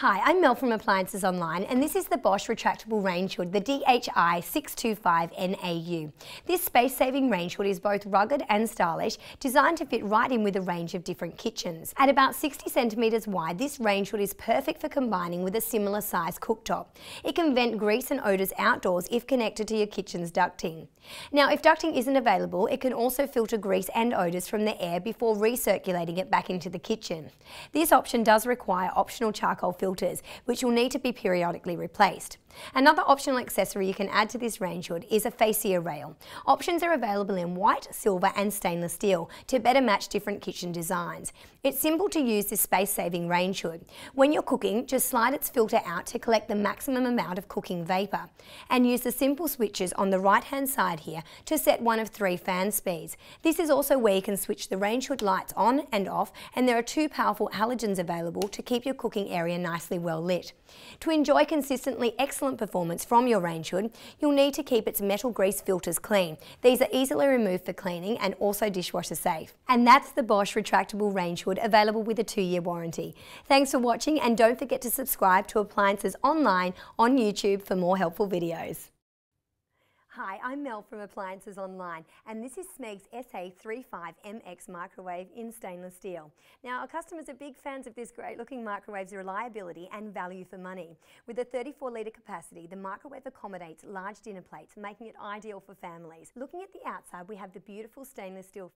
Hi, I'm Mel from Appliances Online and this is the Bosch retractable range hood, the DHI 625NAU. This space-saving range hood is both rugged and stylish, designed to fit right in with a range of different kitchens. At about 60 centimetres wide, this range hood is perfect for combining with a similar size cooktop. It can vent grease and odours outdoors if connected to your kitchen's ducting. Now, if ducting isn't available, it can also filter grease and odours from the air before recirculating it back into the kitchen. This option does require optional charcoal filter filters, which will need to be periodically replaced. Another optional accessory you can add to this range hood is a fascia rail. Options are available in white, silver and stainless steel to better match different kitchen designs. It's simple to use this space-saving range hood. When you're cooking, just slide its filter out to collect the maximum amount of cooking vapour. And use the simple switches on the right-hand side here to set one of three fan speeds. This is also where you can switch the range hood lights on and off and there are two powerful halogens available to keep your cooking area nice nicely well lit. To enjoy consistently excellent performance from your range hood, you'll need to keep its metal grease filters clean. These are easily removed for cleaning and also dishwasher safe. And that's the Bosch retractable range hood available with a two-year warranty. Thanks for watching and don't forget to subscribe to Appliances Online on YouTube for more helpful videos. Hi, I'm Mel from Appliances Online and this is Smeg's SA35MX microwave in stainless steel. Now our customers are big fans of this great looking microwave's reliability and value for money. With a 34 litre capacity, the microwave accommodates large dinner plates, making it ideal for families. Looking at the outside, we have the beautiful stainless steel